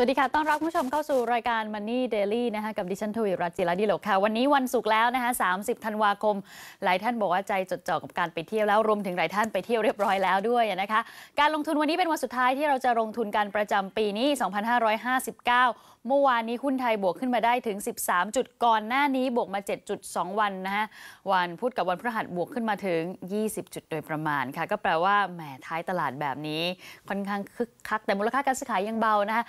สวัสดีค่ะ ต้อนรับผู้ชมเข้าสู่รายการ Money Daily นะคะกับดิฉันทวีรัตจิรดิโลกค่ะ วันนี้วันศุกร์แล้วนะคะ 30 ธันวาคม หลายท่านบอกว่าใจจดจ่อกับการไปเที่ยวแล้ว รวมถึงหลายท่านไปเที่ยวเรียบร้อยแล้วด้วยนะคะ การลงทุนวันนี้เป็นวันสุดท้ายที่เราจะลงทุนกันประจำปีนี้ 2559 เมื่อวานนี้หุ้นไทยบวกขึ้นมาได้ถึง 13 จุดก่อนหน้านี้บวกมา 7.2 วันนะคะวันพุธกับวันพฤหัสบวกขึ้นมาถึง 20 จุดโดยประมาณค่ะ ก็แปลว่าแหมท้ายตลาดแบบนี้ ค่อนข้างคึกคักแต่มูลค่าการซื้อขายยังเบานะคะ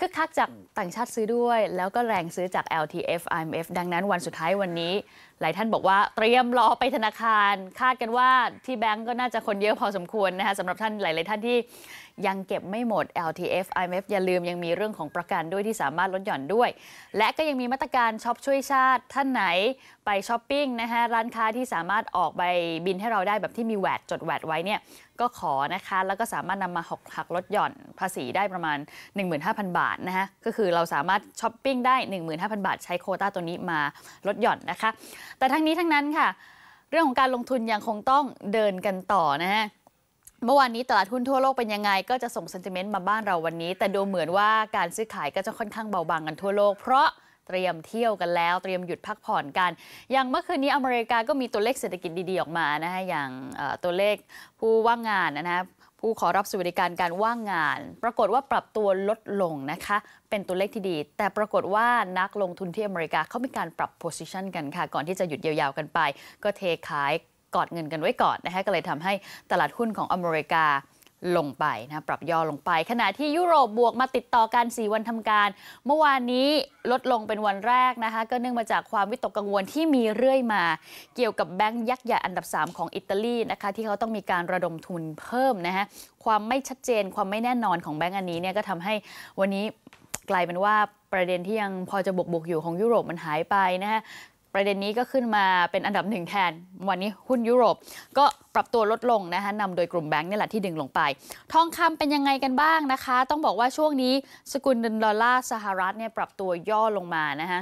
คึกคักจากต่างชาติซื้อด้วย แล้วก็แรงซื้อจาก LTF IMF ดังนั้นวันสุดท้ายวันนี้ หลายท่านบอกว่าเตรียมรอไปธนาคาร คาดกันว่าที่แบงก์ก็น่าจะคนเยอะพอสมควรนะคะสำหรับท่านหลาย ๆ ท่านที่ ยังเก็บไม่หมด LTF IMF อย่าลืมยังมีเรื่องของประกันด้วยที่สามารถลดหย่อนด้วย และก็ยังมีมาตรการช็อปช่วยชาติท่านไหนไปช้อปปิ้งนะคะร้านค้าที่สามารถออกใบบินให้เราได้แบบที่มีแวดจดแวดไว้เนี่ยก็ขอนะคะ แล้วก็สามารถนำมาหักหักลดหย่อนภาษีได้ประมาณ 15,000 บาทนะคะก็คือเราสามารถช้อปปิ้งได้ 15,000 บาท ใช้โคต้าตัวนี้มาลดหย่อนนะคะ แต่ทั้งนี้ทั้งนั้นค่ะ เรื่องของการลงทุนยังคงต้องเดินกันต่อนะฮะ เมื่อวานนี้ตลาดหุ้นทั่วโลกเป็นยังไง ก็จะส่งเซนติเมนต์มาบ้านเราวันนี้ แต่ดูเหมือนว่าการซื้อขายก็จะค่อนข้างเบาบางกันทั่วโลก เพราะเตรียมเที่ยวกันแล้ว เตรียมหยุดพักผ่อนกัน อย่างเมื่อคืนนี้อเมริกาก็มีตัวเลขเศรษฐกิจดีๆออกมานะฮะอย่างตัวเลขผู้ว่างงานนะฮะผู้ขอรับสวัสดิการการว่างงาน ปรากฏว่าปรับตัวลดลงนะคะ เป็นตัวเลขที่ดี แต่ปรากฏว่านักลงทุนที่อเมริกาเขามีการปรับ position กันค่ะ ก่อนที่จะหยุดยาวๆกันไป ก็เทขาย กอดเงินกันไว้ก่อนนะคะก็เลยทำให้ตลาดหุ้นของอเมริกาลงไปนะปรับย่อลงไป ขณะที่ยุโรปบวกมาติดต่อกัน 4 วันทำการ เมื่อวานนี้ลดลงเป็นวันแรกนะคะ ก็เนื่องมาจากความวิตกกังวลที่มีเรื่อยมา เกี่ยวกับแบงก์ยักษ์ใหญ่อันดับ 3 ของอิตาลีนะคะ ที่เขาต้องมีการระดมทุนเพิ่มนะฮะความไม่ชัดเจนความไม่แน่นอนของแบงก์อันนี้เนี่ยก็ทำให้วันนี้กลายเป็นว่าประเด็นที่ยังพอจะบวกๆอยู่ของยุโรปมันหายไปนะฮะ ประเด็นนี้ก็ขึ้นมาเป็นอันดับหนึ่งแทน วันนี้หุ้นยุโรป ก็ปรับตัวลดลงนะคะนำโดยกลุ่มแบงก์นี่แหละที่ดึงลงไป ทองคำเป็นยังไงกันบ้างนะคะ ต้องบอกว่าช่วงนี้สกุลดอลลาร์สหรัฐเนี่ยปรับตัวย่อลงมานะคะ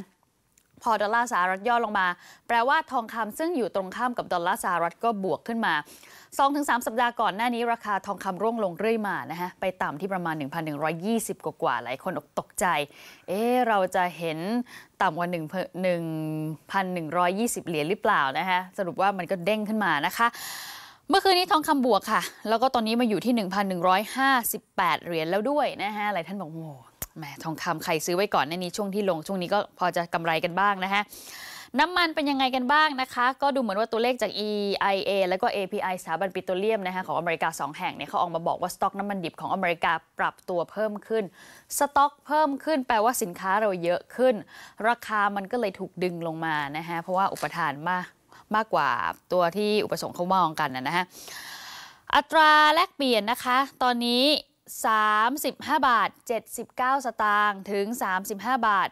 พอดอลลาร์สหรัฐย่อลงมา แปลว่าทองคำซึ่งอยู่ตรงข้ามกับดอลลาร์สหรัฐก็บวกขึ้นมา 2-3 สัปดาห์ก่อนหน้านี้ราคาทองคำร่วงลงเรื่อยมานะฮะไปต่ำที่ประมาณ 1,120 กว่าๆหลายคนอกตกใจ เอ๊เราจะเห็นต่ำกว่า 1,120 เหรียญหรือเปล่านะฮะสรุปว่ามันก็เด้งขึ้นมานะคะเมื่อคืนนี้ทองคำบวกค่ะ แล้วก็ตอนนี้มาอยู่ที่ 1,158 เหรียญแล้วด้วยนะฮะ หลายท่านบอกโอ้ แหมทองคำใครซื้อไว้ก่อนหน้านี้ช่วงที่ลงช่วงนี้ก็พอจะกำไรกันบ้างนะฮะน้ำมันเป็นยังไงกันบ้างนะคะ ก็ดูเหมือนว่าตัวเลขจาก EIA แล้วก็ API สถาบันปิโตรเลียมนะคะของอเมริกา 2 แห่งเนี่ยเขาออกมาบอกว่าสต็อกน้ำมันดิบของอเมริกาปรับตัวเพิ่มขึ้น สต็อกเพิ่มขึ้นแปลว่าสินค้าเราเยอะขึ้น ราคามันก็เลยถูกดึงลงมานะฮะเพราะว่าอุปทานมากมากกว่าตัวที่อุปสงค์เขามองกันนะฮะอัตราแลกเปลี่ยนนะคะ ตอนนี้ 35 บาท 79 สตางค์ถึง 35 บาท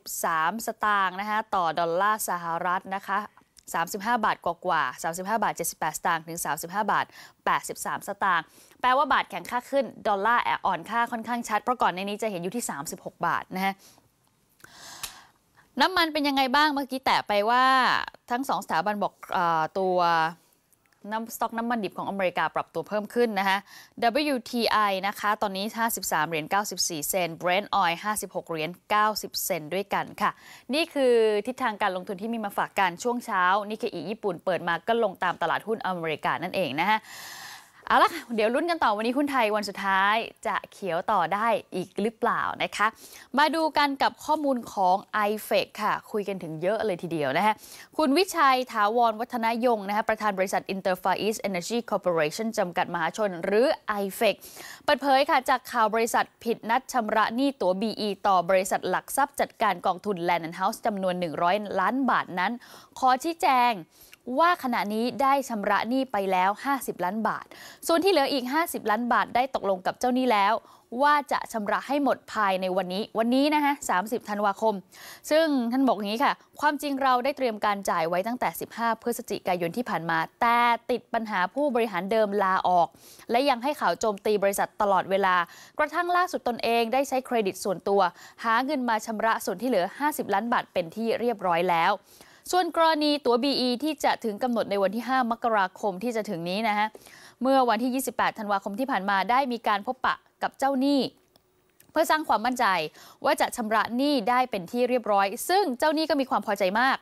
83 สตางค์นะคะต่อดอลลาร์สหรัฐนะคะ35 บาทกว่ากว่า35 บาท 78 สตางค์ถึง 35 บาท 83 สตางค์แปลว่าบาทแข็งค่าขึ้น ดอลลาร์แอบอ่อนค่าค่อนข้างชัด เพราะก่อนในนี้จะเห็นอยู่ที่ 36 บาทนะฮะน้ำมันเป็นยังไงบ้างเมื่อกี้แตะไปว่าทั้งสองสถาบันบอกว่าตัว น้ำสต็อกน้ำมันดิบของอเมริกาปรับตัวเพิ่มขึ้นนะคะ WTI นะคะ ตอนนี้ 53 เหรียญ 94 เซนต์ Brent Oil 56 เหรียญ 90 เซนต์ด้วยกันค่ะ นี่คือทิศทางการลงทุนที่มีมาฝากกันช่วงเช้า นิกเคอิญี่ปุ่นเปิดมาก็ลงตามตลาดหุ้นอเมริกานั่นเองนะคะ เอาละค่ะเดี๋ยวลุ้นกันต่อวันนี้หุ้นไทยวันสุดท้ายจะเขียวต่อได้อีกหรือเปล่านะคะ มาดูกันกับข้อมูลของ i f e c ค่ะ คุยกันถึงเยอะเลยทีเดียวนะคะคุณวิชัยถาวรวัฒนยงนะคะประธานบริษัท Interfar East Energy Corporation จำกัดมหาชนหรือ i f e c เปิดเผยค่ะ จากข่าวบริษัทผิดนัดชำระหนี้ตั๋ว BE ต่อบริษัทหลักทรัพย์จัดการกองทุน Land and House จำนวน 100 ล้านบาทนั้น ขอชี้แจง ว่าขณะนี้ได้ชำระหนี้ไปแล้ว 50 ล้านบาท ส่วนที่เหลืออีก 50 ล้านบาทได้ตกลงกับเจ้าหนี้แล้ว ว่าจะชำระให้หมดภายในวันนี้ วันนี้นะคะ30 ธันวาคม ซึ่งท่านบอกอย่างนี้ค่ะ ความจริงเราได้เตรียมการจ่ายไว้ตั้งแต่ 15 พฤศจิกายนที่ผ่านมา แต่ติดปัญหาผู้บริหารเดิมลาออก และยังให้ข่าวโจมตีบริษัทตลอดเวลา กระทั่งล่าสุดตนเองได้ใช้เครดิตส่วนตัว หาเงินมาชำระส่วนที่เหลือ 50 ล้านบาทเป็นที่เรียบร้อยแล้ว ส่วนกรณีตั๋ว BE ที่จะถึงกำหนดในวันที่ 5 มกราคมที่จะถึงนี้นะฮะ เมื่อวันที่ 28 ธันวาคมที่ผ่านมาได้มีการพบปะกับเจ้าหนี้ เพื่อสร้างความมั่นใจว่าจะชำระหนี้ได้เป็นที่เรียบร้อย ซึ่งเจ้าหนี้ก็มีความพอใจมาก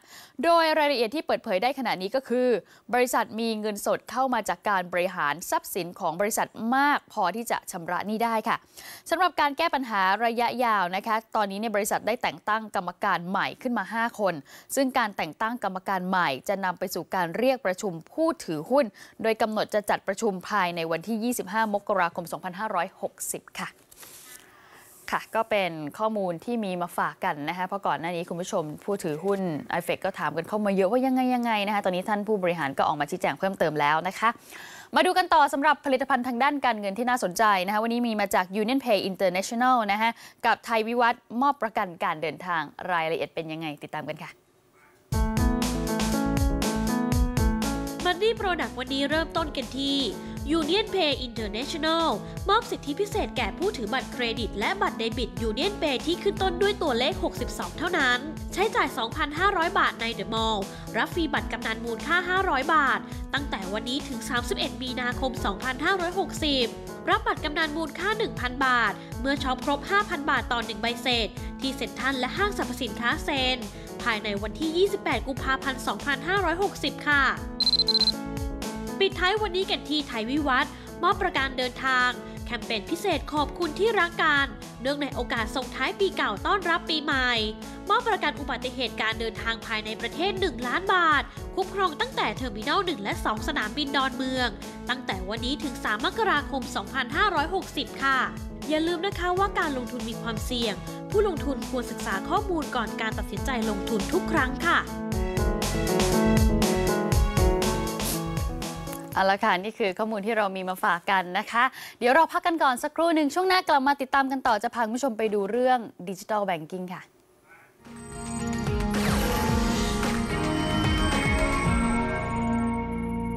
โดยรายละเอียดที่เปิดเผยได้ขณะนี้ก็คือ บริษัทมีเงินสดเข้ามาจากการบริหารทรัพย์สินของบริษัทมาก พอที่จะชำระหนี้ได้ค่ะสำหรับการแก้ปัญหาระยะยาวนะคะ ตอนนี้ในบริษัทได้แต่งตั้งกรรมการใหม่ขึ้นมา 5 คน ซึ่งการแต่งตั้งกรรมการใหม่ จะนำไปสู่การเรียกประชุมผู้ถือหุ้น โดยกำหนดจะจัดประชุมภายในวันที่ 25 มกราคม 2560 ค่ะ ค่ะ ก็เป็นข้อมูลที่มีมาฝากกันนะคะเพราะก่อนหน้านี้คุณผู้ชมผู้ถือหุ้นไอเฟกก็ถามกันเข้ามาเยอะว่ายังไงยังไงนะคะตอนนี้ท่านผู้บริหารก็ออกมาชี้แจงเพิ่มเติมแล้วนะคะ มาดูกันต่อสำหรับผลิตภัณฑ์ทางด้านการเงินที่น่าสนใจนะคะวันนี้มีมาจาก Union Pay International นะคะกับไทยวิวัฒน์มอบประกันการเดินทางรายละเอียดเป็นยังไงติดตามกันค่ะ Money Product วันนี้เริ่มต้นกันที่ Union Pay International มอบสิทธิพิเศษแก่ผู้ถือบัตรเครดิต และบัตรเดบิต Union Pay ที่ขึ้นต้นด้วยตัวเลข 62 เท่านั้น ใช้จ่าย 2,500 บาทใน The Mall รับฟรีบัตรกำนันมูลค่า 500 บาท ตั้งแต่วันนี้ถึง 31 มีนาคม 2560 รับบัตรกำนันมูลค่า 1,000 บาท เมื่อช็อปครบ 5,000 บาทต่อ1ใบเสร็จที่เซ็นทรัลและห้างสรรพสินค้าเซนภายในวันที่ 28 กุมภาพันธ์ 2560 ค่ะ ปิดท้ายวันนี้กันที่ไทยวิวัฒน์มอบประกันเดินทาง แคมเปญพิเศษขอบคุณที่รักกัน เนื่องในโอกาสส่งท้ายปีเก่าต้อนรับปีใหม่ มอบประกันอุบัติเหตุการเดินทางภายในประเทศ 1 ล้านบาท คุ้มครองตั้งแต่ terminal 1และ 2 สนามบินดอนเมือง ตั้งแต่วันนี้ถึง 3 มกราคม 2560 ค่ะ อย่าลืมนะคะว่าการลงทุนมีความเสี่ยง ผู้ลงทุนควรศึกษาข้อมูลก่อนการตัดสินใจลงทุนทุกครั้งค่ะ เอาละค่ะนี่คือข้อมูลที่เรามีมาฝากกันนะคะ เดี๋ยวเราพักกันก่อนสักครู่หนึ่งช่วงหน้ากลับมาติดตามกันต่อจะพาคุณผู้ชมไปดูเรื่อง digital banking ค่ะ